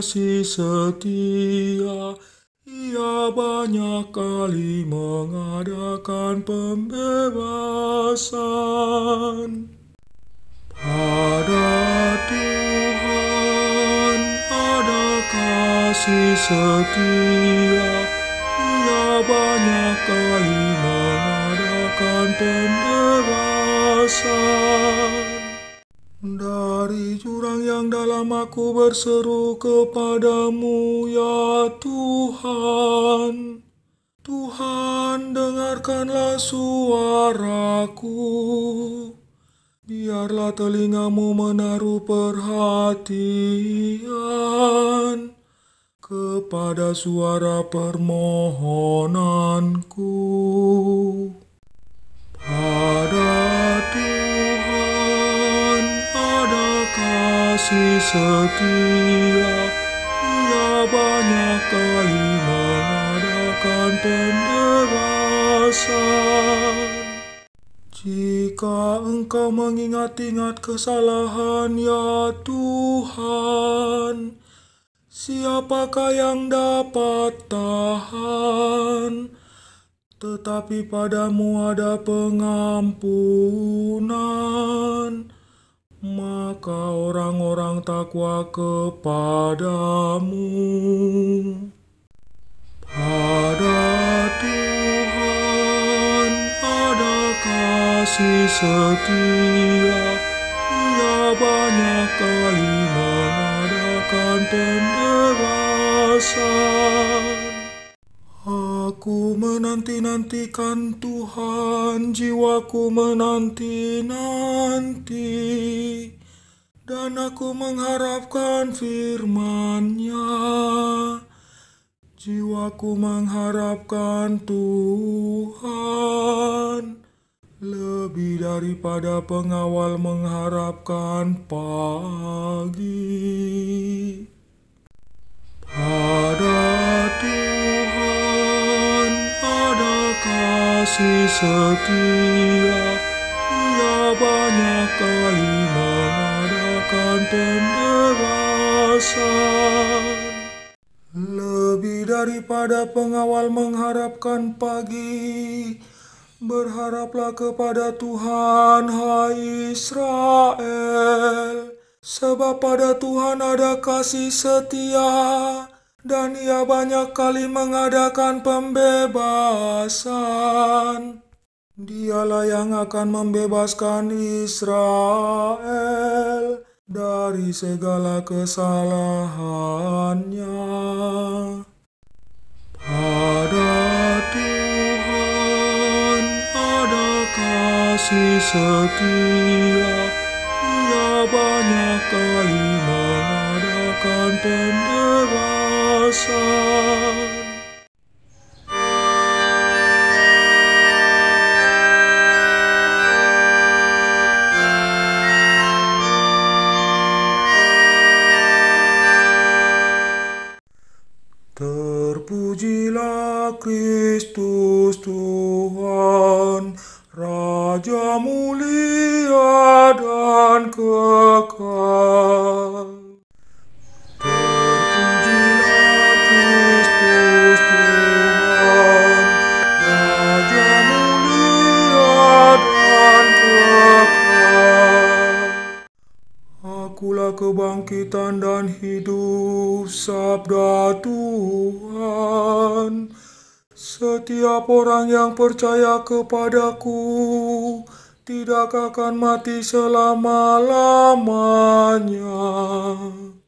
kasih setia. Ia banyak kali mengadakan pembebasan. Pada Tuhan ada kasih setia. Ia banyak kali mengadakan pembebasan. Dari jurang yang dalam aku berseru kepadamu, ya Tuhan. Tuhan, dengarkanlah suaraku. Biarlah telingamu menaruh perhatian kepada suara permohonanku. Kasih setia. Ia banyak kali mengadakan pembebasan. Jika engkau mengingat-ingat kesalahan, ya Tuhan, siapakah yang dapat tahan? Tetapi padamu ada pengampunan, maka orang-orang takwa kepadamu. Pada Tuhan ada kasih setia. Ia banyak kali mengadakan pembebasan. Aku menanti-nantikan Tuhan, jiwaku menanti-nanti. Dan aku mengharapkan firman-Nya. Jiwaku mengharapkan Tuhan lebih daripada pengawal mengharapkan pagi. Kasih setia. Ia banyak kali mengadakan pembebasan. Lebih daripada pengawal mengharapkan pagi, berharaplah kepada Tuhan, hai Israel. Sebab pada Tuhan ada kasih setia, dan ia banyak kali mengadakan pembebasan. Dialah yang akan membebaskan Israel dari segala kesalahannya. Pada Tuhan ada kasih setia. Ia banyak kali mengadakan pembebasan. Terpujilah Kristus Tuhan, Raja mulia Kebangkitan dan hidup, sabda Tuhan. Setiap orang yang percaya kepadaku tidak akan mati selama-lamanya.